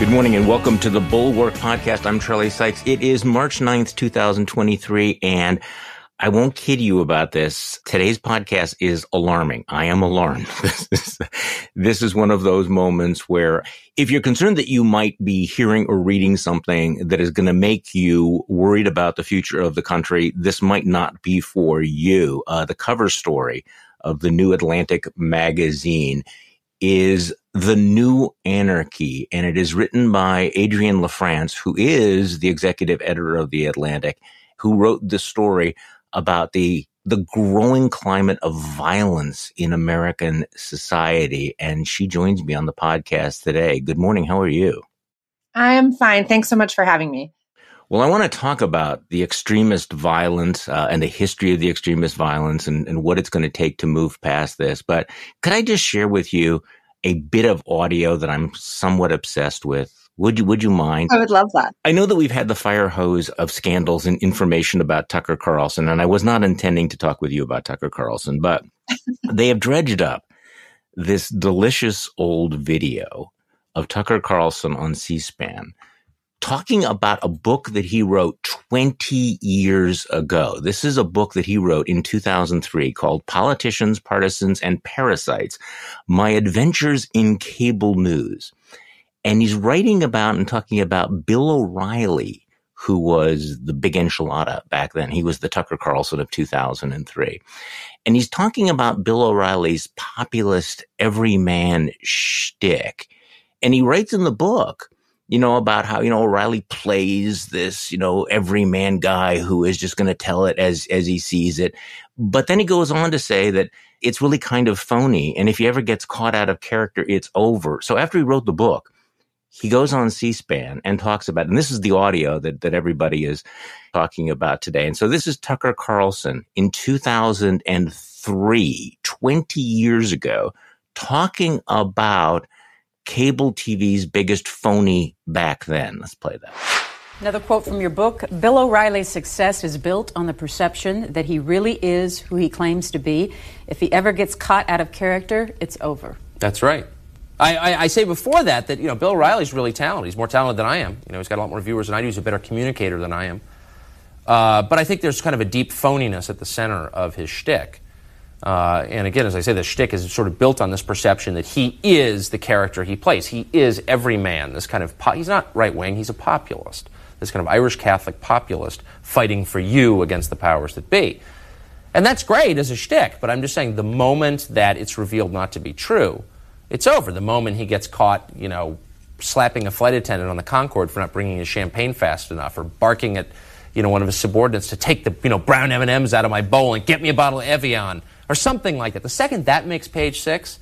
Good morning and welcome to the Bulwark Podcast. I'm Charlie Sykes. It is March 9th, 2023, and I won't kid you about this. Today's podcast is alarming. I am alarmed. This is, this is one of those moments where if you're concerned that you might be hearing or reading something that is going to make you worried about the future of the country, this might not be for you. Uh, the cover story of the New Atlantic magazine is The New Anarchy, and it is written by Adrienne LaFrance, who is the executive editor of The Atlantic, who wrote the story about the the growing climate of violence in American society. And she joins me on the podcast today. Good morning. How are you? I am fine. Thanks so much for having me. Well, I want to talk about the extremist violence uh, and the history of the extremist violence and, and what it's going to take to move past this. But could I just share with you a bit of audio that I'm somewhat obsessed with? Would you Would you mind? I would love that. I know that we've had the fire hose of scandals and information about Tucker Carlson, and I was not intending to talk with you about Tucker Carlson, but they have dredged up this delicious old video of Tucker Carlson on C-SPAN talking about a book that he wrote 20 years ago. This is a book that he wrote in 2003 called Politicians, Partisans, and Parasites My Adventures in Cable News. And he's writing about and talking about Bill O'Reilly, who was the big enchilada back then. He was the Tucker Carlson of 2003. And he's talking about Bill O'Reilly's populist everyman shtick. And he writes in the book, you know, about how, you know, O'Reilly plays this, you know, everyman guy who is just going to tell it as, as he sees it. But then he goes on to say that it's really kind of phony. And if he ever gets caught out of character, it's over. So after he wrote the book, he goes on C-SPAN and talks about, and this is the audio that, that everybody is talking about today. And so this is Tucker Carlson in 2003, 20 years ago, talking about cable TV's biggest phony back then. Let's play that. Another quote from your book Bill O'Reilly's success is built on the perception that he really is who he claims to be. If he ever gets caught out of character, it's over. That's right. I, I, I say before that that you know Bill O'Reilly's really talented. He's more talented than I am. You know, he's got a lot more viewers than I do. He's a better communicator than I am. Uh, but I think there's kind of a deep phoniness at the center of his shtick. Uh, and again, as I say, the shtick is sort of built on this perception that he is the character he plays. He is every man. This kind of po- he's not right wing. He's a populist. This kind of Irish Catholic populist fighting for you against the powers that be. And that's great as a shtick. But I'm just saying, the moment that it's revealed not to be true, it's over. The moment he gets caught, you know, slapping a flight attendant on the Concorde for not bringing his champagne fast enough, or barking at, you know, one of his subordinates to take the, you know, brown M and M's out of my bowl and get me a bottle of Evian or something like that. The second that makes page six,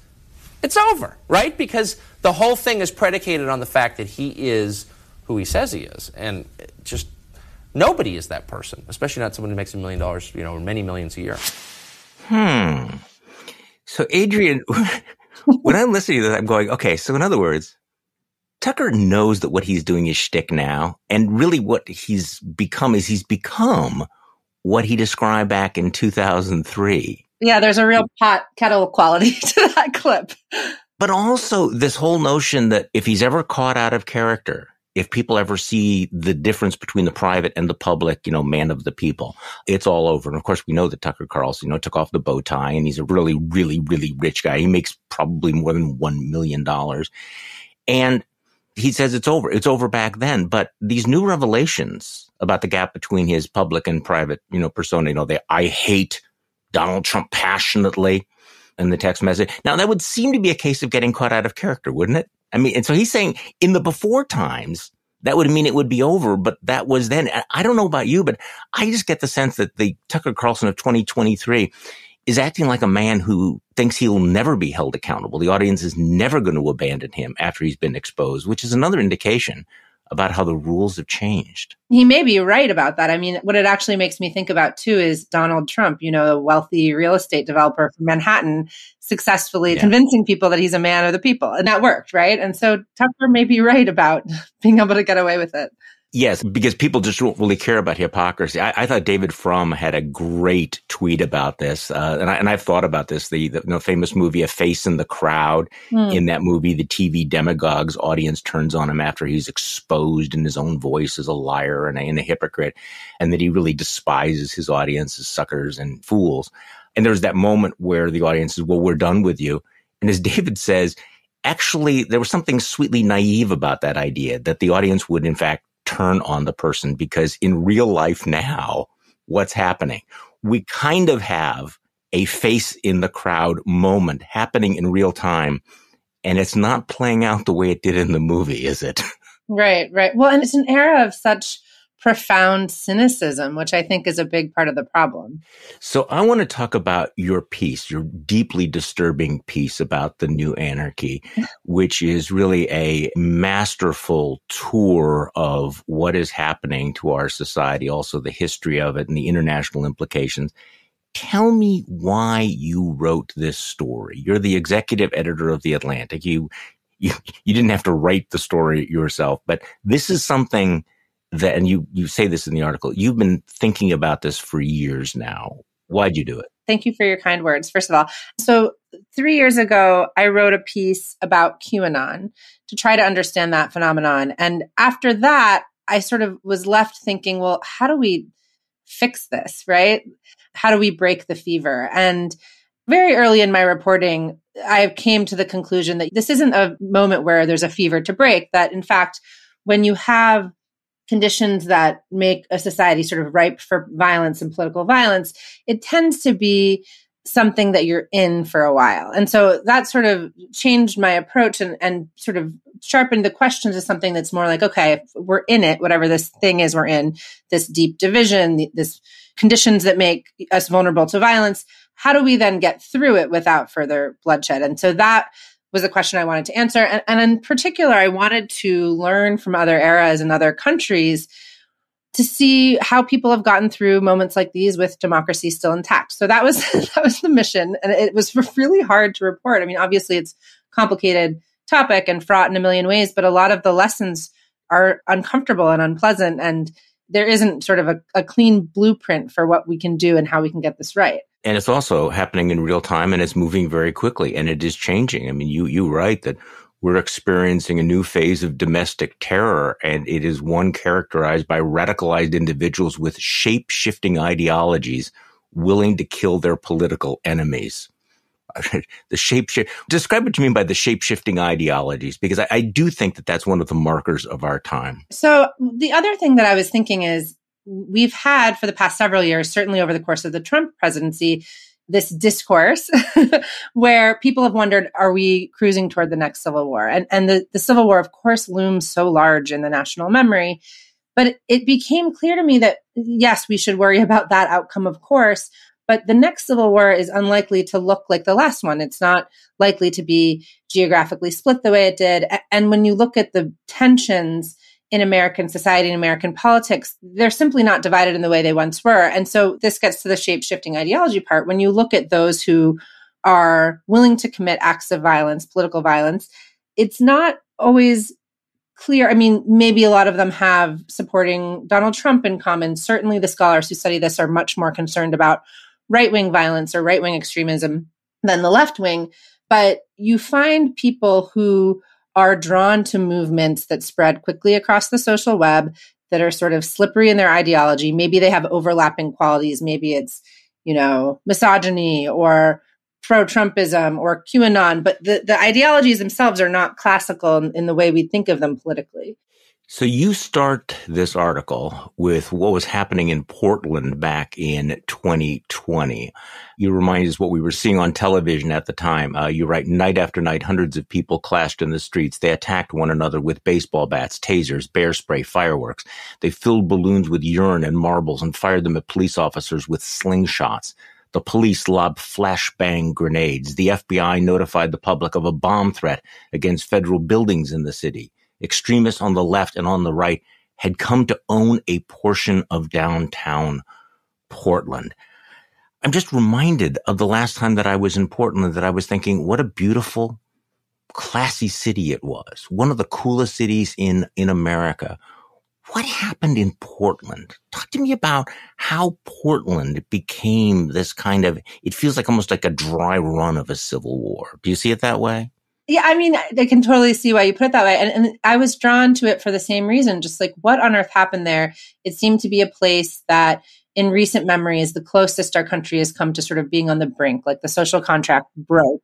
it's over, right? Because the whole thing is predicated on the fact that he is who he says he is. And just nobody is that person, especially not someone who makes a million dollars, you know, or many millions a year. Hmm. So, Adrienne, when I'm listening to this, I'm going, okay, so in other words, Tucker knows that what he's doing is shtick now. And really what he's become is he's become what he described back in 2003 yeah, there's a real pot kettle quality to that clip. But also this whole notion that if he's ever caught out of character, if people ever see the difference between the private and the public, you know, man of the people, it's all over. And of course, we know that Tucker Carlson, you know, took off the bow tie and he's a really, really, really rich guy. He makes probably more than $1 million. And he says it's over. It's over back then. But these new revelations about the gap between his public and private, you know, persona, you know, they, I hate Donald Trump passionately in the text message. Now that would seem to be a case of getting caught out of character, wouldn't it? I mean, and so he's saying in the before times, that would mean it would be over, but that was then. I don't know about you, but I just get the sense that the Tucker Carlson of 2023 is acting like a man who thinks he'll never be held accountable. The audience is never going to abandon him after he's been exposed, which is another indication about how the rules have changed. He may be right about that. I mean, what it actually makes me think about too is Donald Trump, you know, a wealthy real estate developer from Manhattan, successfully yeah. convincing people that he's a man of the people. And that worked, right? And so Tucker may be right about being able to get away with it. Yes, because people just don't really care about hypocrisy. I, I thought David Frum had a great tweet about this, uh, and, I, and I've thought about this. The, the you know, famous movie "A Face in the Crowd." Mm. In that movie, the TV demagogue's audience turns on him after he's exposed in his own voice as a liar and a, and a hypocrite, and that he really despises his audience as suckers and fools. And there's that moment where the audience says, "Well, we're done with you," and as David says, actually, there was something sweetly naive about that idea that the audience would, in fact turn on the person because in real life now, what's happening? We kind of have a face in the crowd moment happening in real time. And it's not playing out the way it did in the movie, is it? Right, right. Well, and it's an era of such profound cynicism, which I think is a big part of the problem. So I want to talk about your piece, your deeply disturbing piece about the new anarchy, which is really a masterful tour of what is happening to our society, also the history of it and the international implications. Tell me why you wrote this story. You're the executive editor of The Atlantic. You, you, you didn't have to write the story yourself, but this is something that, and you, you say this in the article, you've been thinking about this for years now. Why'd you do it? Thank you for your kind words, first of all. So, three years ago, I wrote a piece about QAnon to try to understand that phenomenon. And after that, I sort of was left thinking, well, how do we fix this, right? How do we break the fever? And very early in my reporting, I came to the conclusion that this isn't a moment where there's a fever to break, that in fact, when you have conditions that make a society sort of ripe for violence and political violence, it tends to be something that you're in for a while. And so that sort of changed my approach and, and sort of sharpened the questions to something that's more like, okay, we're in it, whatever this thing is we're in, this deep division, this conditions that make us vulnerable to violence. How do we then get through it without further bloodshed? And so that was a question I wanted to answer. And, and in particular, I wanted to learn from other eras and other countries to see how people have gotten through moments like these with democracy still intact. So that was that was the mission, and it was really hard to report. I mean, obviously, it's complicated topic and fraught in a million ways, but a lot of the lessons are uncomfortable and unpleasant, and there isn't sort of a, a clean blueprint for what we can do and how we can get this right and it's also happening in real time and it's moving very quickly and it is changing. I mean, you, you write that we're experiencing a new phase of domestic terror and it is one characterized by radicalized individuals with shape shifting ideologies willing to kill their political enemies. the shape shift. Describe what you mean by the shape shifting ideologies, because I, I, do think that that's one of the markers of our time. So the other thing that I was thinking is we've had for the past several years, certainly over the course of the Trump presidency, this discourse where people have wondered, are we cruising toward the next civil war? And, and the, the civil war, of course, looms so large in the national memory. But it, it became clear to me that, yes, we should worry about that outcome, of course. But the next civil war is unlikely to look like the last one. It's not likely to be geographically split the way it did. And when you look at the tensions in American society and American politics, they're simply not divided in the way they once were. And so this gets to the shape shifting ideology part. When you look at those who are willing to commit acts of violence, political violence, it's not always clear. I mean, maybe a lot of them have supporting Donald Trump in common. Certainly the scholars who study this are much more concerned about right wing violence or right wing extremism than the left wing. But you find people who are drawn to movements that spread quickly across the social web that are sort of slippery in their ideology. Maybe they have overlapping qualities. Maybe it's, you know, misogyny or pro Trumpism or QAnon, but the, the ideologies themselves are not classical in, in the way we think of them politically. So you start this article with what was happening in Portland back in 2020. You remind us what we were seeing on television at the time. Uh, you write, night after night, hundreds of people clashed in the streets. They attacked one another with baseball bats, tasers, bear spray, fireworks. They filled balloons with urine and marbles and fired them at police officers with slingshots. The police lobbed flashbang grenades. The FBI notified the public of a bomb threat against federal buildings in the city extremists on the left and on the right had come to own a portion of downtown Portland. I'm just reminded of the last time that I was in Portland that I was thinking, what a beautiful, classy city it was. One of the coolest cities in, in America. what happened in Portland? Talk to me about how Portland became this kind of, it feels like almost like a dry run of a civil war. Do you see it that way? Yeah, I mean, I can totally see why you put it that way. And, and, I was drawn to it for the same reason, just like what on earth happened there? It seemed to be a place that in recent memory is the closest our country has come to sort of being on the brink, like the social contract broke.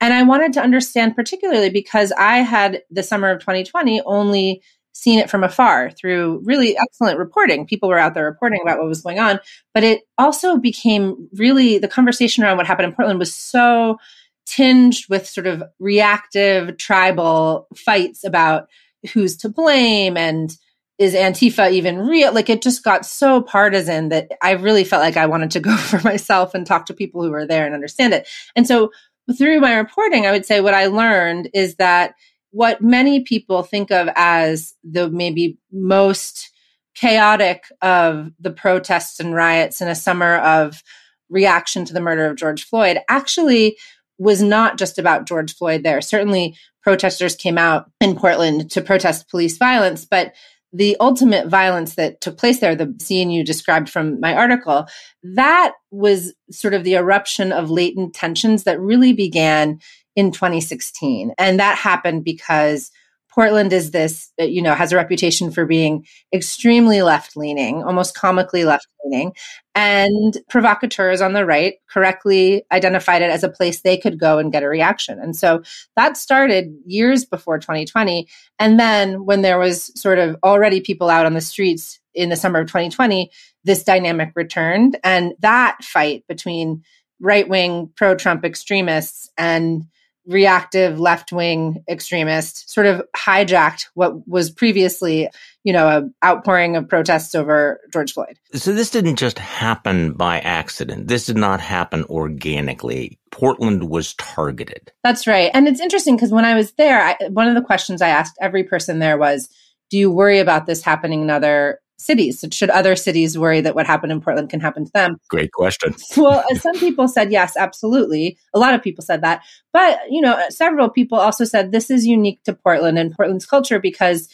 And I wanted to understand particularly because I had the summer of 2020 only seen it from afar through really excellent reporting. People were out there reporting about what was going on, but it also became really the conversation around what happened in Portland was so tinged with sort of reactive tribal fights about who's to blame and is Antifa even real? Like it just got so partisan that I really felt like I wanted to go for myself and talk to people who were there and understand it. And so through my reporting, I would say what I learned is that what many people think of as the maybe most chaotic of the protests and riots in a summer of reaction to the murder of George Floyd actually was not just about George Floyd there. Certainly, protesters came out in Portland to protest police violence, but the ultimate violence that took place there, the scene you described from my article, that was sort of the eruption of latent tensions that really began in 2016. And that happened because Portland is this, you know, has a reputation for being extremely left leaning, almost comically left leaning. And provocateurs on the right correctly identified it as a place they could go and get a reaction. And so that started years before 2020. And then when there was sort of already people out on the streets in the summer of 2020, this dynamic returned. And that fight between right wing pro Trump extremists and reactive left wing extremist sort of hijacked what was previously, you know, an outpouring of protests over George Floyd. So this didn't just happen by accident. This did not happen organically. Portland was targeted. That's right. And it's interesting because when I was there, I, one of the questions I asked every person there was, do you worry about this happening in other cities? Should other cities worry that what happened in Portland can happen to them? Great question. well, uh, some people said yes, absolutely. A lot of people said that. But, you know, uh, several people also said this is unique to Portland and Portland's culture because,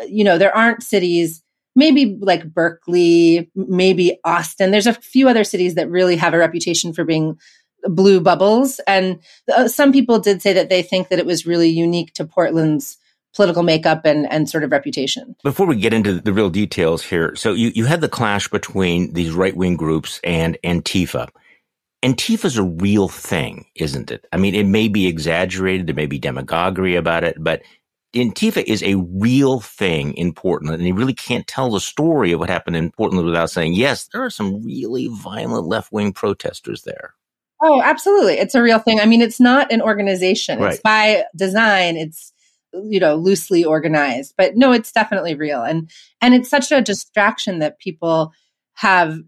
uh, you know, there aren't cities maybe like Berkeley, maybe Austin. There's a few other cities that really have a reputation for being blue bubbles. And uh, some people did say that they think that it was really unique to Portland's political makeup and, and sort of reputation. Before we get into the real details here, so you, you had the clash between these right wing groups and Antifa. Antifa's a real thing, isn't it? I mean, it may be exaggerated, there may be demagoguery about it, but Antifa is a real thing in Portland, and you really can't tell the story of what happened in Portland without saying, yes, there are some really violent left wing protesters there. Oh, absolutely. It's a real thing. I mean, it's not an organization. Right. It's by design. It's you know loosely organized but no it's definitely real and and it's such a distraction that people have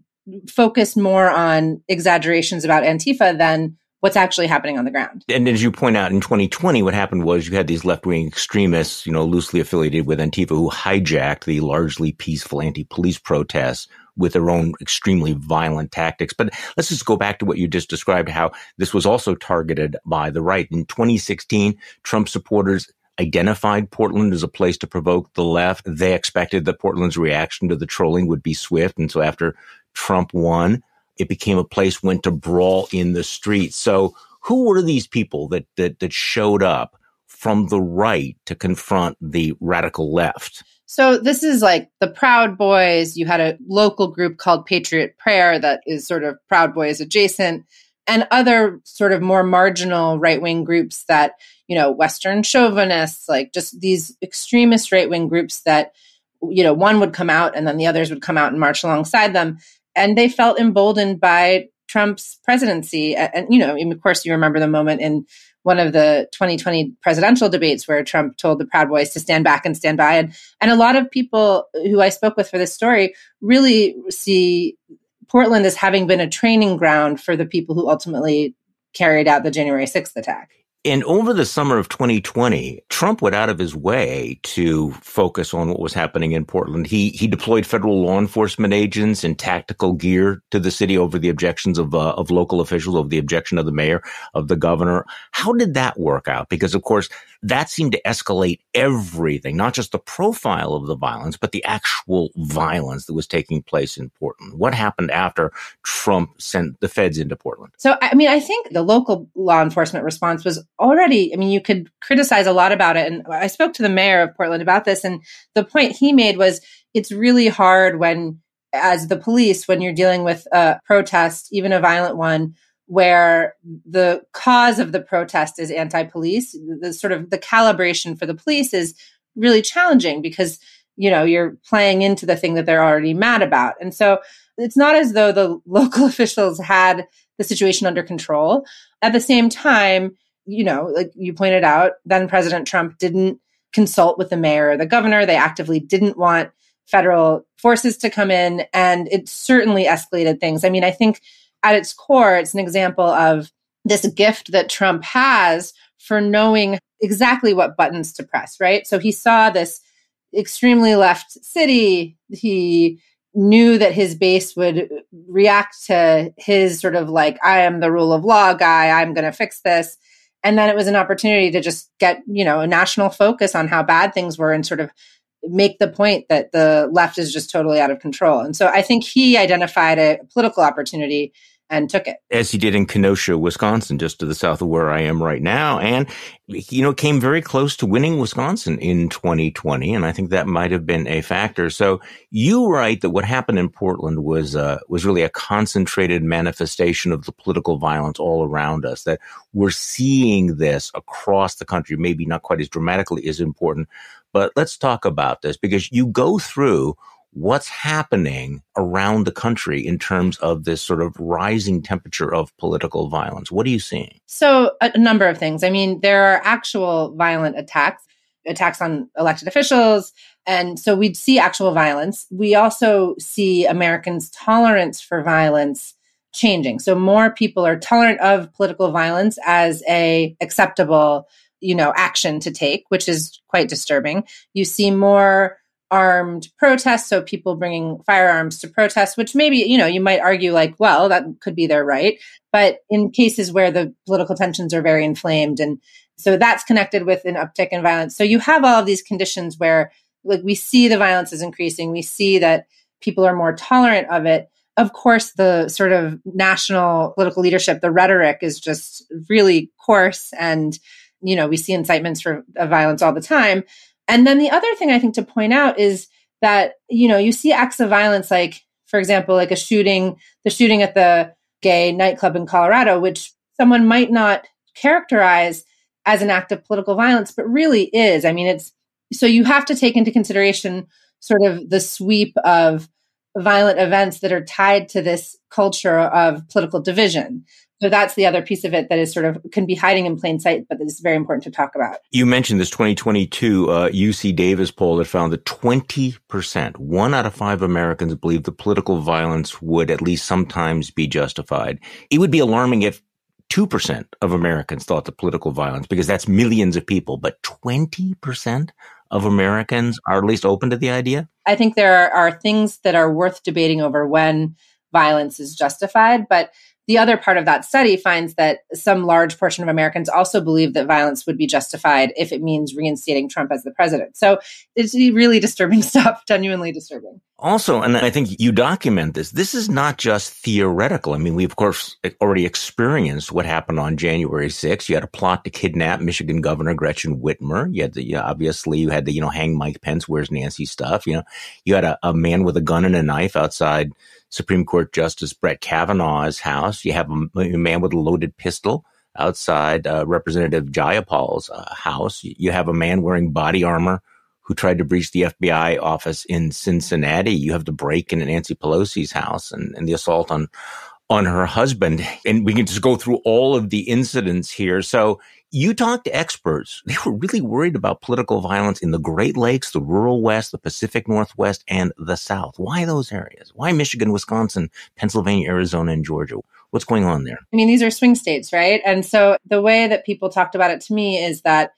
focused more on exaggerations about antifa than what's actually happening on the ground. And as you point out, in 2020, what happened was you had these left wing extremists, you know, loosely affiliated with Antifa who hijacked the largely peaceful anti police protests with their own extremely violent tactics. But let's just go back to what you just described, how this was also targeted by the right. In 2016, Trump supporters identified Portland as a place to provoke the left. They expected that Portland's reaction to the trolling would be swift. And so after Trump won, it became a place went to brawl in the streets. So who were these people that, that, that showed up from the right to confront the radical left? So this is like the Proud Boys. You had a local group called Patriot Prayer that is sort of Proud Boys adjacent and other sort of more marginal right wing groups that, you know, Western chauvinists, like just these extremist right wing groups that, you know, one would come out and then the others would come out and march alongside them. And they felt emboldened by Trump's presidency. And, you know, of course, you remember the moment in one of the 2020 presidential debates where Trump told the Proud Boys to stand back and stand by. And, and a lot of people who I spoke with for this story really see Portland as having been a training ground for the people who ultimately carried out the January 6th attack. And over the summer of 2020, Trump went out of his way to focus on what was happening in Portland. He he deployed federal law enforcement agents in tactical gear to the city over the objections of uh, of local officials, over the objection of the mayor, of the governor. How did that work out? Because of course, that seemed to escalate everything, not just the profile of the violence, but the actual violence that was taking place in Portland. What happened after Trump sent the feds into Portland? So, I mean, I think the local law enforcement response was already, I mean, you could criticize a lot about it. And I spoke to the mayor of Portland about this. And the point he made was it's really hard when, as the police, when you're dealing with a protest, even a violent one, where the cause of the protest is anti-police the sort of the calibration for the police is really challenging because you know you're playing into the thing that they're already mad about and so it's not as though the local officials had the situation under control at the same time you know like you pointed out then president trump didn't consult with the mayor or the governor they actively didn't want federal forces to come in and it certainly escalated things i mean i think at its core, it's an example of this gift that Trump has for knowing exactly what buttons to press, right? So he saw this extremely left city. He knew that his base would react to his sort of like, I am the rule of law guy, I'm going to fix this. And then it was an opportunity to just get, you know, a national focus on how bad things were and sort of make the point that the left is just totally out of control. And so I think he identified a political opportunity and took it. As he did in Kenosha, Wisconsin, just to the south of where I am right now. And, you know, came very close to winning Wisconsin in 2020. And I think that might have been a factor. So you write that what happened in Portland was, uh, was really a concentrated manifestation of the political violence all around us, that we're seeing this across the country, maybe not quite as dramatically as in Portland. But let's talk about this because you go through what's happening around the country in terms of this sort of rising temperature of political violence. What are you seeing? So, a number of things. I mean, there are actual violent attacks, attacks on elected officials. And so we'd see actual violence. We also see Americans' tolerance for violence changing. So more people are tolerant of political violence as a acceptable, you know, action to take, which is quite disturbing. You see more armed protests, so people bringing firearms to protest, which maybe, you know, you might argue like, well, that could be their right. But in cases where the political tensions are very inflamed and so that's connected with an uptick in violence. So you have all of these conditions where like we see the violence is increasing. We see that people are more tolerant of it. Of course, the sort of national political leadership, the rhetoric is just really coarse and you know, we see incitements for violence all the time. And then the other thing I think to point out is that, you know, you see acts of violence like, for example, like a shooting, the shooting at the gay nightclub in Colorado, which someone might not characterize as an act of political violence, but really is. I mean, it's so you have to take into consideration sort of the sweep of violent events that are tied to this culture of political division. So that's the other piece of it that is sort of can be hiding in plain sight, but is very important to talk about. You mentioned this 2022 uh, UC Davis poll that found that 20%, one out of five Americans believe that political violence would at least sometimes be justified. It would be alarming if 2% of Americans thought that political violence, because that's millions of people, but 20% of Americans are at least open to the idea? I think there are things that are worth debating over when violence is justified, but the other part of that study finds that some large portion of Americans also believe that violence would be justified if it means reinstating Trump as the president. So it's really disturbing stuff, genuinely disturbing. Also, and I think you document this, this is not just theoretical. I mean, we of course already experienced what happened on January 6th. You had a plot to kidnap Michigan Governor Gretchen Whitmer. You had the, you know, obviously you had the, you know, hang Mike Pence, where's Nancy stuff. You know, you had a, a man with a gun and a knife outside Supreme Court Justice Brett Kavanaugh's house. You have a, a man with a loaded pistol outside uh, Representative Jayapal's uh, house. You have a man wearing body armor who tried to breach the FBI office in Cincinnati. You have the break in Nancy Pelosi's house and, and the assault on on her husband. And we can just go through all of the incidents here. So you talk to experts. They were really worried about political violence in the Great Lakes, the rural West, the Pacific Northwest, and the South. Why those areas? Why Michigan, Wisconsin, Pennsylvania, Arizona, and Georgia? What's going on there? I mean, these are swing states, right? And so the way that people talked about it to me is that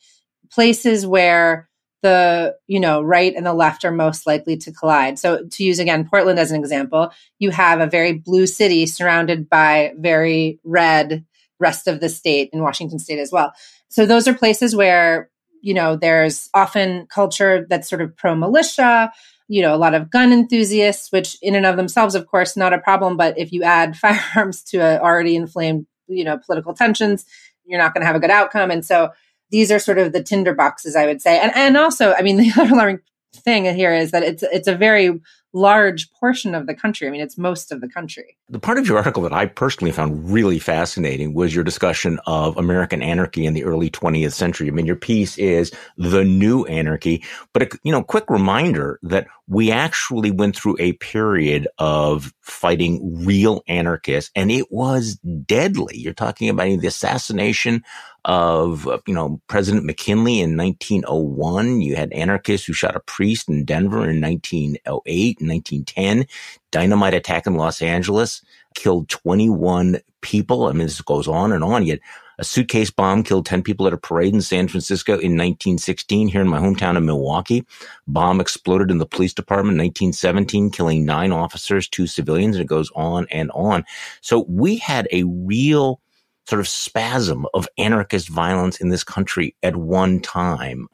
places where the you know right and the left are most likely to collide so to use again portland as an example you have a very blue city surrounded by very red rest of the state in washington state as well so those are places where you know there's often culture that's sort of pro militia you know a lot of gun enthusiasts which in and of themselves of course not a problem but if you add firearms to already inflamed you know political tensions you're not going to have a good outcome and so these are sort of the tinder boxes, I would say. And and also, I mean, the other alarming thing here is that it's it's a very large portion of the country. I mean, it's most of the country. The part of your article that I personally found really fascinating was your discussion of American anarchy in the early 20th century. I mean, your piece is the new anarchy, but a, you know, quick reminder that we actually went through a period of fighting real anarchists and it was deadly. You're talking about the assassination of, you know, President McKinley in 1901. You had anarchists who shot a priest in Denver in 1908 and 1910. Dynamite attack in Los Angeles killed 21 people. I mean, this goes on and on. Yet a suitcase bomb killed 10 people at a parade in San Francisco in 1916 here in my hometown of Milwaukee. Bomb exploded in the police department in 1917, killing nine officers, two civilians, and it goes on and on. So we had a real sort of spasm of anarchist violence in this country at one time.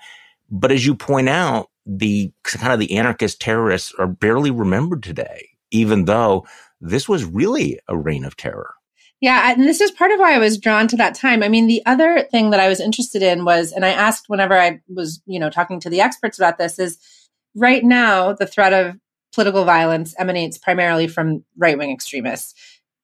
But as you point out, the kind of the anarchist terrorists are barely remembered today, even though this was really a reign of terror. Yeah, and this is part of why I was drawn to that time. I mean, the other thing that I was interested in was, and I asked whenever I was, you know, talking to the experts about this, is right now the threat of political violence emanates primarily from right wing extremists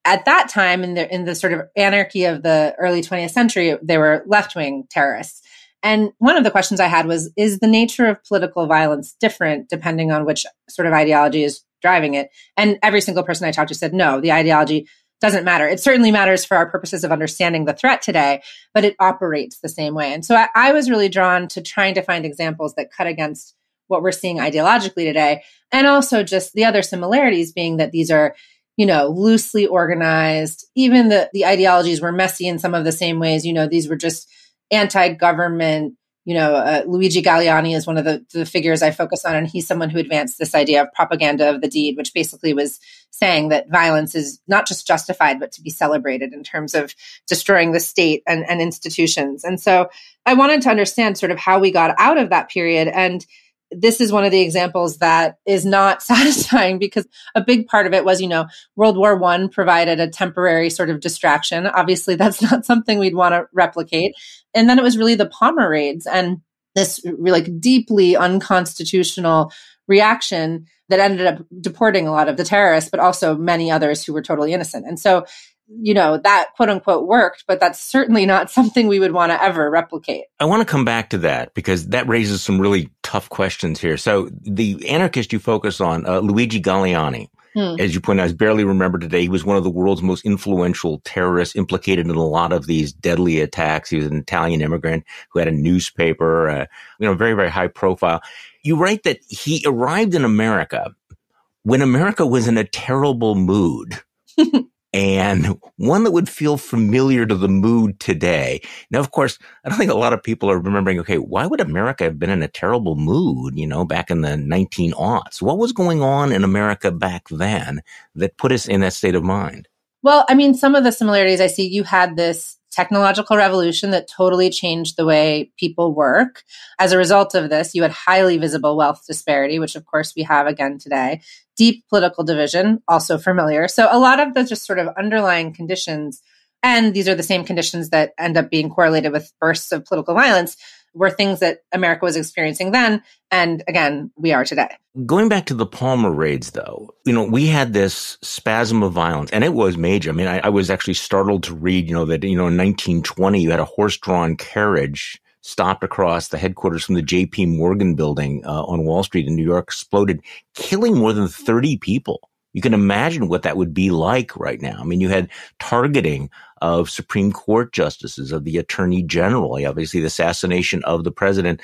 at that time in the in the sort of anarchy of the early 20th century they were left-wing terrorists. And one of the questions i had was is the nature of political violence different depending on which sort of ideology is driving it? And every single person i talked to said no the ideology doesn't matter. It certainly matters for our purposes of understanding the threat today but it operates the same way. And so I, I was really drawn to trying to find examples that cut against what we're seeing ideologically today and also just the other similarities being that these are you know, loosely organized. Even the, the ideologies were messy in some of the same ways. You know, these were just anti-government. You know, uh, Luigi Galleani is one of the, the figures I focus on, and he's someone who advanced this idea of propaganda of the deed, which basically was saying that violence is not just justified, but to be celebrated in terms of destroying the state and, and institutions. And so I wanted to understand sort of how we got out of that period. And this is one of the examples that is not satisfying because a big part of it was, you know, World War One provided a temporary sort of distraction. Obviously, that's not something we'd want to replicate. And then it was really the Palmer raids and this like deeply unconstitutional reaction that ended up deporting a lot of the terrorists, but also many others who were totally innocent. And so you know, that quote unquote worked, but that's certainly not something we would want to ever replicate. I want to come back to that because that raises some really tough questions here. So the anarchist you focus on, uh, Luigi Galleani, hmm. as you point out, is barely remembered today. He was one of the world's most influential terrorists implicated in a lot of these deadly attacks. He was an Italian immigrant who had a newspaper, uh, you know, very, very high profile. You write that he arrived in America when America was in a terrible mood. and one that would feel familiar to the mood today. Now, of course, I don't think a lot of people are remembering, okay, why would America have been in a terrible mood, you know, back in the 19 aughts? What was going on in America back then that put us in that state of mind? Well, I mean, some of the similarities I see, you had this technological revolution that totally changed the way people work. As a result of this, you had highly visible wealth disparity, which of course we have again today. Deep political division, also familiar. So a lot of the just sort of underlying conditions, and these are the same conditions that end up being correlated with bursts of political violence, were things that America was experiencing then. And again, we are today. Going back to the Palmer raids, though, you know, we had this spasm of violence and it was major. I mean, I, I was actually startled to read, you know, that, you know, in 1920, you had a horse drawn carriage stopped across the headquarters from the JP Morgan building uh, on Wall Street in New York, exploded, killing more than 30 people. You can imagine what that would be like right now. I mean, you had targeting of Supreme Court justices, of the Attorney General, obviously the assassination of the president.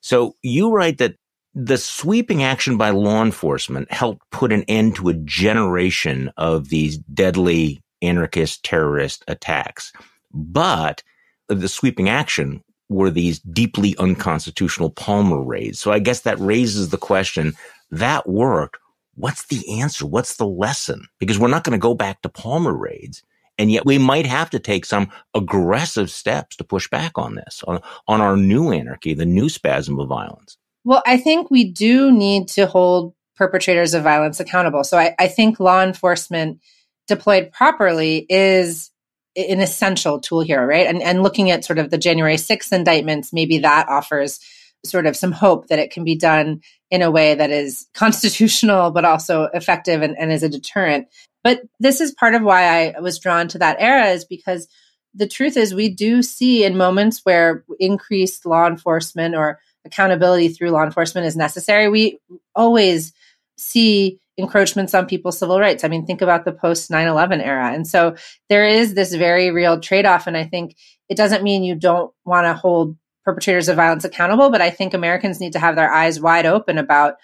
So you write that the sweeping action by law enforcement helped put an end to a generation of these deadly anarchist terrorist attacks. But the sweeping action were these deeply unconstitutional Palmer raids. So I guess that raises the question that worked. What's the answer? What's the lesson? Because we're not going to go back to Palmer raids. And yet we might have to take some aggressive steps to push back on this, on, on our new anarchy, the new spasm of violence. Well, I think we do need to hold perpetrators of violence accountable. So I, I think law enforcement deployed properly is an essential tool here, right? And and looking at sort of the January 6th indictments, maybe that offers sort of some hope that it can be done in a way that is constitutional but also effective and, and is a deterrent. But this is part of why I was drawn to that era is because the truth is we do see in moments where increased law enforcement or accountability through law enforcement is necessary, we always see encroachments on people's civil rights. I mean, think about the post 9 11 era. And so there is this very real trade off. And I think it doesn't mean you don't want to hold perpetrators of violence accountable, but I think Americans need to have their eyes wide open about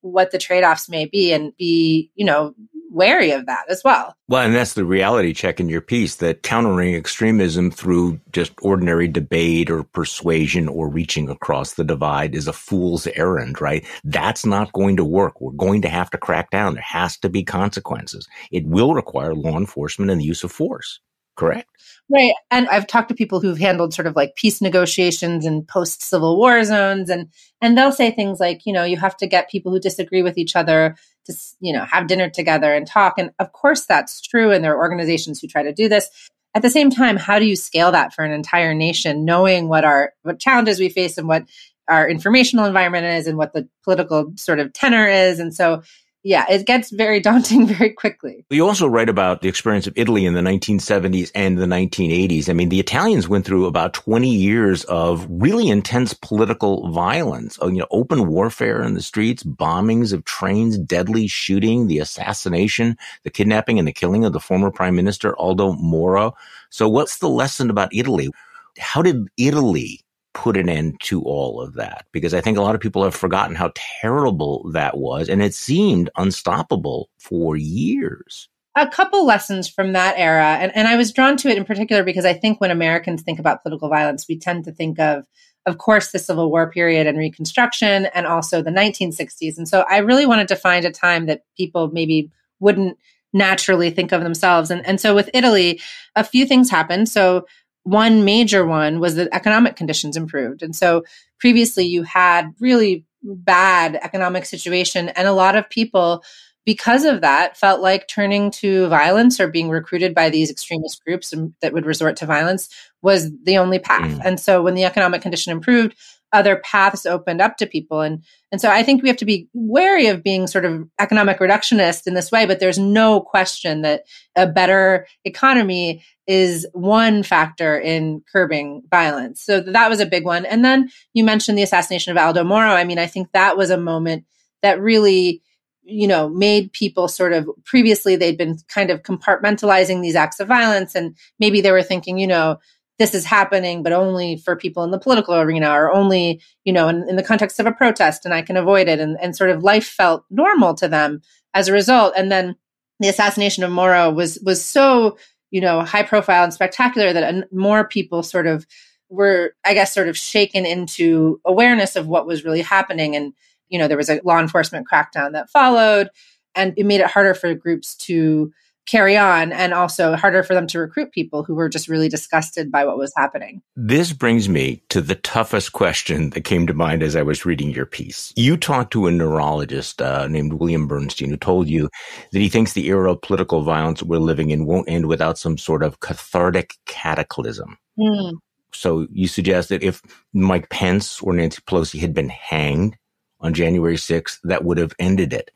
what the trade offs may be and be, you know, wary of that as well. Well, and that's the reality check in your piece that countering extremism through just ordinary debate or persuasion or reaching across the divide is a fool's errand, right? That's not going to work. We're going to have to crack down. There has to be consequences. It will require law enforcement and the use of force, correct? Right. And I've talked to people who've handled sort of like peace negotiations in post Civil War zones and and they'll say things like, you know, you have to get people who disagree with each other to, you know, have dinner together and talk. And of course that's true. And there are organizations who try to do this. At the same time, how do you scale that for an entire nation, knowing what our what challenges we face and what our informational environment is and what the political sort of tenor is. And so yeah, it gets very daunting very quickly. You also write about the experience of Italy in the 1970s and the 1980s. I mean, the Italians went through about 20 years of really intense political violence, oh, you know, open warfare in the streets, bombings of trains, deadly shooting, the assassination, the kidnapping and the killing of the former prime minister Aldo Moro. So what's the lesson about Italy? How did Italy put an end to all of that because I think a lot of people have forgotten how terrible that was and it seemed unstoppable for years. A couple lessons from that era, and, and I was drawn to it in particular because I think when Americans think about political violence, we tend to think of, of course, the Civil War period and Reconstruction and also the 1960s. And so I really wanted to find a time that people maybe wouldn't naturally think of themselves. And, and so with Italy, a few things happened. So one major one was that economic conditions improved. And so previously you had really bad economic situation and a lot of people because of that felt like turning to violence or being recruited by these extremist groups that would resort to violence was the only path. Mm. And so when the economic condition improved, other paths opened up to people and and so i think we have to be wary of being sort of economic reductionist in this way but there's no question that a better economy is one factor in curbing violence so that was a big one and then you mentioned the assassination of aldo moro i mean i think that was a moment that really you know made people sort of previously they'd been kind of compartmentalizing these acts of violence and maybe they were thinking you know this is happening, but only for people in the political arena or only, you know, in, in the context of a protest and I can avoid it. And, and sort of life felt normal to them as a result. And then the assassination of Moro was, was so, you know, high profile and spectacular that more people sort of were, I guess, sort of shaken into awareness of what was really happening. And, you know, there was a law enforcement crackdown that followed and it made it harder for groups to carry on and also harder for them to recruit people who were just really disgusted by what was happening. This brings me to the toughest question that came to mind as I was reading your piece. You talked to a neurologist uh, named William Bernstein who told you that he thinks the era of political violence we're living in won't end without some sort of cathartic cataclysm. Mm. So you suggest that if Mike Pence or Nancy Pelosi had been hanged on January 6th, that would have ended it.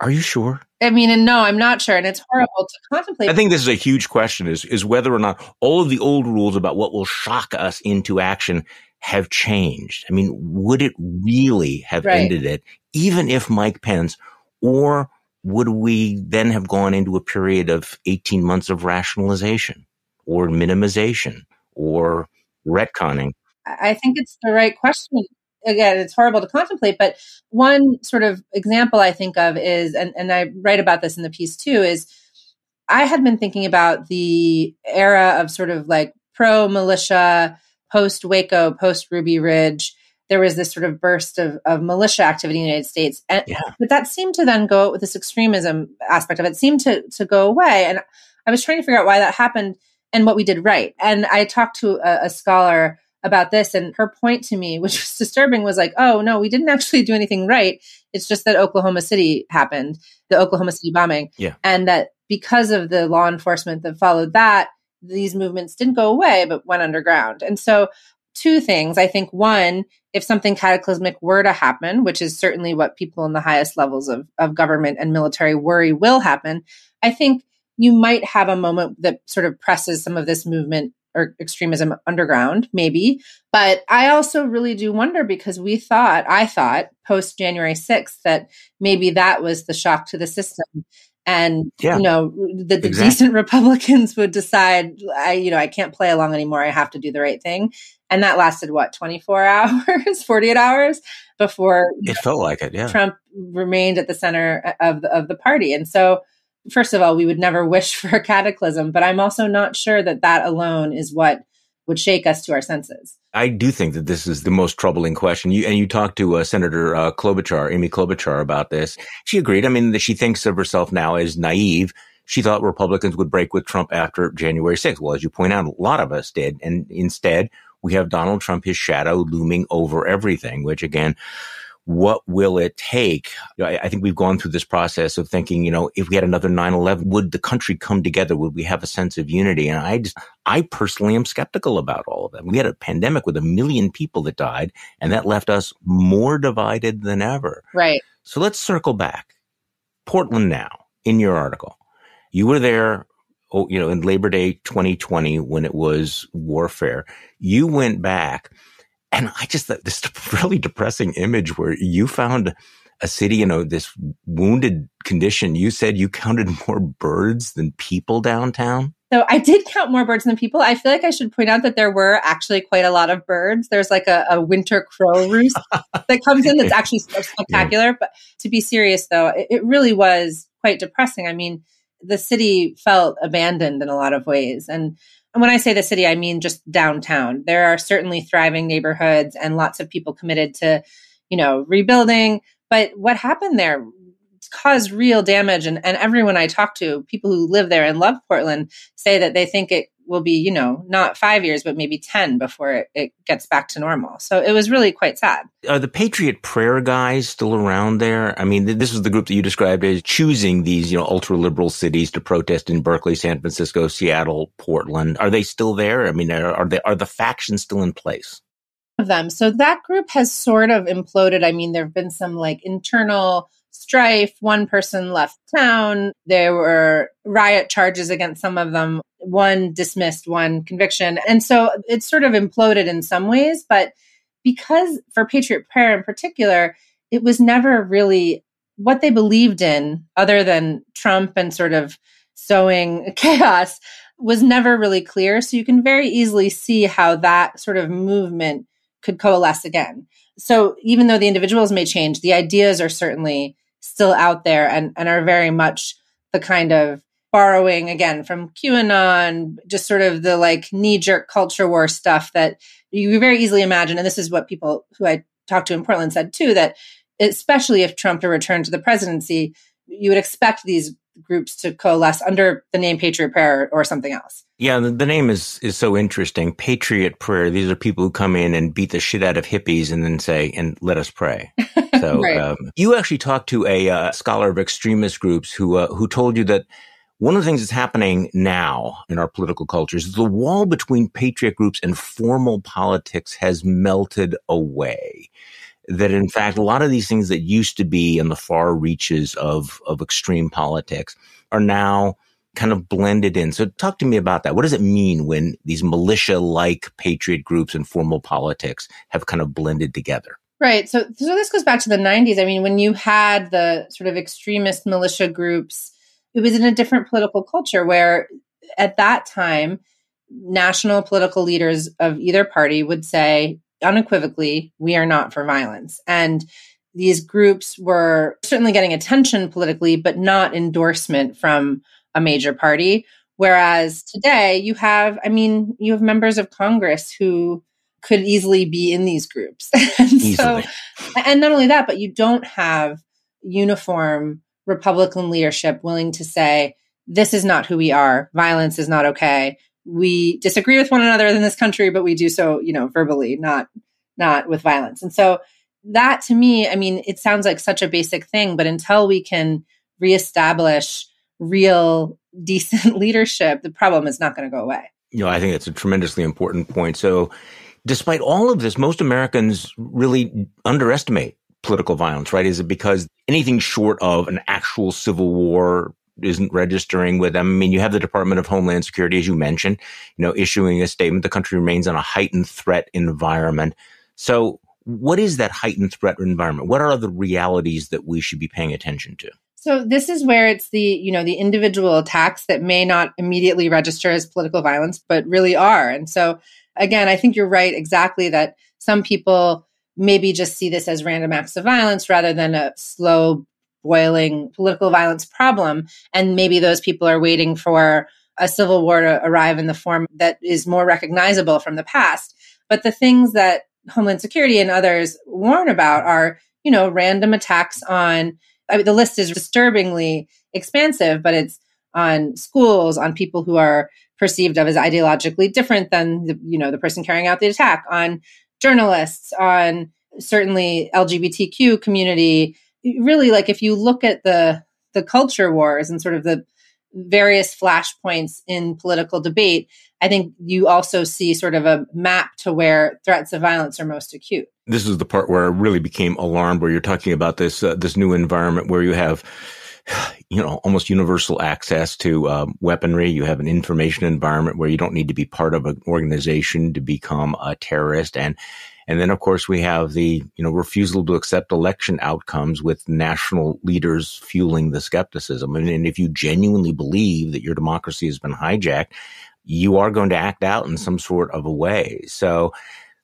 Are you sure? I mean, and no, I'm not sure. And it's horrible to contemplate. I think this is a huge question is, is whether or not all of the old rules about what will shock us into action have changed. I mean, would it really have right. ended it, even if Mike Pence, or would we then have gone into a period of 18 months of rationalization or minimization or retconning? I think it's the right question again, it's horrible to contemplate, but one sort of example I think of is, and, and I write about this in the piece too, is I had been thinking about the era of sort of like pro militia, post Waco, post Ruby Ridge. There was this sort of burst of, of militia activity in the United States. And, Yeah. But that seemed to then go with this extremism aspect of it, seemed to, to go away. And I was trying to figure out why that happened and what we did right. And I talked to a, a scholar about this, and her point to me, which was disturbing, was like, oh, no, we didn't actually do anything right. It's just that Oklahoma City happened, the Oklahoma City bombing. Yeah. And that because of the law enforcement that followed that, these movements didn't go away, but went underground. And so, two things. I think one, if something cataclysmic were to happen, which is certainly what people in the highest levels of, of government and military worry will happen, I think you might have a moment that sort of presses some of this movement or extremism underground, maybe. But I also really do wonder because we thought, I thought post January 6th that maybe that was the shock to the system. And, Yeah. you know, the, the Exactly. decent Republicans would decide, I, you know, I can't play along anymore. I have to do the right thing. And that lasted what, 24 hours, 48 hours before It felt like it. Yeah. Trump remained at the center of the, of the party. And so, first of all, we would never wish for a cataclysm, but I'm also not sure that that alone is what would shake us to our senses. I do think that this is the most troubling question. You and you talked to uh, Senator uh, Klobuchar, Amy Klobuchar, about this. She agreed. I mean, that she thinks of herself now as naive. She thought Republicans would break with Trump after January 6th. Well, as you point out, a lot of us did, and instead we have Donald Trump, his shadow looming over everything. Which again, what will it take? You know, I, I think we've gone through this process of thinking, you know, if we had another 9-11, would the country come together? Would we have a sense of unity? And I just, I personally am skeptical about all of that. We had a pandemic with a million people that died, and that left us more divided than ever. Right. So let's circle back. Portland now, in your article, you were there, oh, you know, in Labor Day 2020 when it was warfare. You went back, and I just thought this really depressing image where you found a city, you know, this wounded condition. You said you counted more birds than people downtown. So I did count more birds than people. I feel like I should point out that there were actually quite a lot of birds. There's like a, a winter crow roost that comes in that's actually spectacular. But to be serious, though, it, it really was quite depressing. I mean, the city felt abandoned in a lot of ways. And and when I say the city, I mean just downtown. There are certainly thriving neighborhoods and lots of people committed to, you know, rebuilding. But what happened there caused real damage. And, and everyone I talk to, people who live there and love Portland, say that they think it will be, you know, not five years, but maybe 10 before it, it gets back to normal. So it was really quite sad. Are the Patriot Prayer guys still around there? I mean, th- this was the group that you described as choosing these, you know, ultra liberal cities to protest in Berkeley, San Francisco, Seattle, Portland. Are they still there? I mean, are, are they are the factions still in place? of them. So that group has sort of imploded. I mean, there have been some like internal strife. One person left town. There were riot charges against some of them. One dismissed, one conviction. And so it's sort of imploded in some ways. But because for Patriot Prayer in particular, it was never really what they believed in, other than Trump and sort of sowing chaos, was never really clear. So you can very easily see how that sort of movement could coalesce again. So even though the individuals may change, the ideas are certainly still out there and, and are very much the kind of borrowing again from QAnon, just sort of the like knee jerk culture war stuff that you very easily imagine. And this is what people who I talked to in Portland said too, that especially if Trump were returned to the presidency, you would expect these groups to coalesce under the name Patriot Prayer or something else. Yeah, the, name is is so interesting. Patriot Prayer. These are people who come in and beat the shit out of hippies and then say, "And let us pray." So Right. um, you actually talked to a uh, scholar of extremist groups who uh, who told you that one of the things that's happening now in our political culture is the wall between patriot groups and formal politics has melted away. That in fact, a lot of these things that used to be in the far reaches of of extreme politics are now kind of blended in. So talk to me about that. What does it mean when these militia like patriot groups and formal politics have kind of blended together? Right. So, so this goes back to the 90s. I mean, when you had the sort of extremist militia groups, it was in a different political culture where at that time, national political leaders of either party would say unequivocally, we are not for violence. And these groups were certainly getting attention politically, but not endorsement from a major party. Whereas today you have, I mean, you have members of Congress who could easily be in these groups. and easily. so, and not only that, but you don't have uniform Republican leadership willing to say, this is not who we are. Violence is not okay. We disagree with one another in this country, but we do so, you know, verbally, not not with violence. And so that to me, I mean, it sounds like such a basic thing, but until we can reestablish real decent leadership, the problem is not going to go away. You know, I think that's a tremendously important point. So, despite all of this, most Americans really underestimate political violence, right? Is it because anything short of an actual civil war isn't registering with them? I mean, you have the Department of Homeland Security, as you mentioned, you know, issuing a statement the country remains in a heightened threat environment. So, what is that heightened threat environment? What are the realities that we should be paying attention to? So this is where it's the, you know, the individual attacks that may not immediately register as political violence, but really are. And so again, I think you're right exactly that some people maybe just see this as random acts of violence rather than a slow boiling political violence problem. And maybe those people are waiting for a civil war to arrive in the form that is more recognizable from the past. But the things that Homeland Security and others warn about are, you know, random attacks on, I mean, the list is disturbingly expansive, but it's on schools, on people who are perceived of as ideologically different than the, you know, the person carrying out the attack, on journalists, on certainly LGBTQ community. Really, like if you look at the the culture wars and sort of the various flashpoints in political debate, I think you also see sort of a map to where threats of violence are most acute. This is the part where I really became alarmed, where you're talking about this uh, this new environment where you have, you know, almost universal access to um, weaponry. You have an information environment where you don't need to be part of an organization to become a terrorist, and and then, of course, we have the, you know, refusal to accept election outcomes with national leaders fueling the skepticism. And, and if you genuinely believe that your democracy has been hijacked, you are going to act out in some sort of a way. So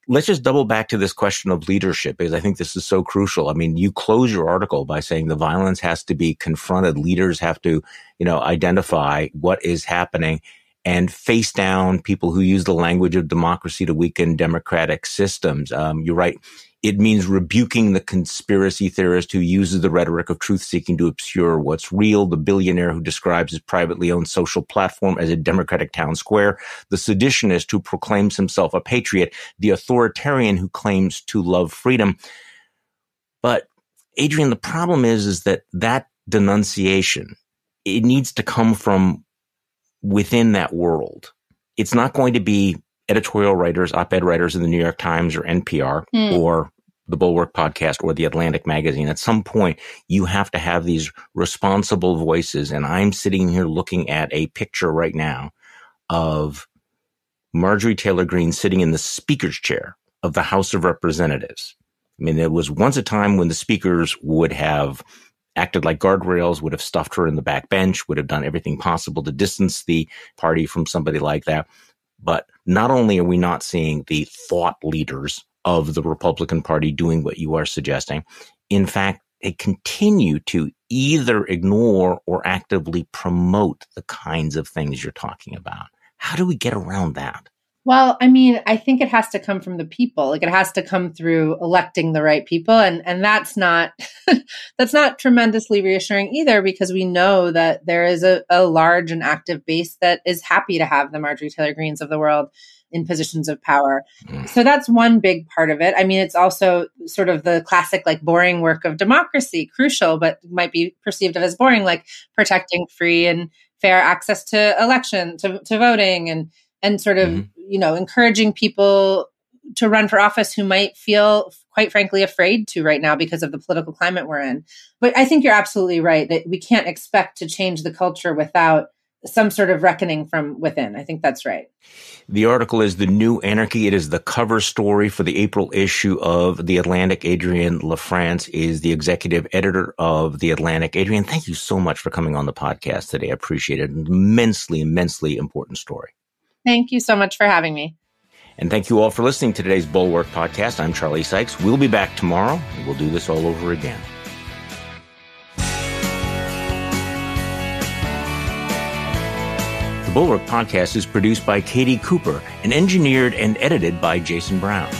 let's just double back to this question of leadership because I think this is so crucial. I mean, you close your article by saying the violence has to be confronted. Leaders have to, you know, identify what is happening and face down people who use the language of democracy to weaken democratic systems. Um, you're right. It means rebuking the conspiracy theorist who uses the rhetoric of truth seeking to obscure what's real, the billionaire who describes his privately owned social platform as a democratic town square, the seditionist who proclaims himself a patriot, the authoritarian who claims to love freedom. But Adrienne, the problem is, is that that denunciation, it needs to come from within that world. It's not going to be editorial writers, op-ed writers in the New York Times or NPR mm. or the Bulwark podcast or the Atlantic magazine. At some point, you have to have these responsible voices. And I'm sitting here looking at a picture right now of Marjorie Taylor Greene sitting in the speaker's chair of the House of Representatives. I mean, there was once a time when the speakers would have acted like guardrails, would have stuffed her in the back bench, would have done everything possible to distance the party from somebody like that. But not only are we not seeing the thought leaders of the Republican Party doing what you are suggesting, in fact, they continue to either ignore or actively promote the kinds of things you're talking about. How do we get around that? Well, I mean, I think it has to come from the people. Like it has to come through electing the right people and and that's not that's not tremendously reassuring either because we know that there is a, a large and active base that is happy to have the Marjorie Taylor Greenes of the world in positions of power. Mm. So that's one big part of it. I mean, it's also sort of the classic, like boring work of democracy, crucial, but might be perceived as boring, like protecting free and fair access to election, to, to voting and and sort of mm-hmm. You know encouraging people to run for office who might feel quite frankly afraid to right now because of the political climate we're in but i think you're absolutely right that we can't expect to change the culture without some sort of reckoning from within. I think that's right. The article is The New Anarchy. It is the cover story for the April issue of The Atlantic. Adrienne LaFrance is the executive editor of The Atlantic. Adrienne, thank you so much for coming on the podcast today. I appreciate it. An immensely, immensely important story. Thank you so much for having me. And thank you all for listening to today's Bulwark podcast. I'm Charlie Sykes. We'll be back tomorrow and we'll do this all over again. The Bulwark podcast is produced by Katie Cooper and engineered and edited by Jason Brown.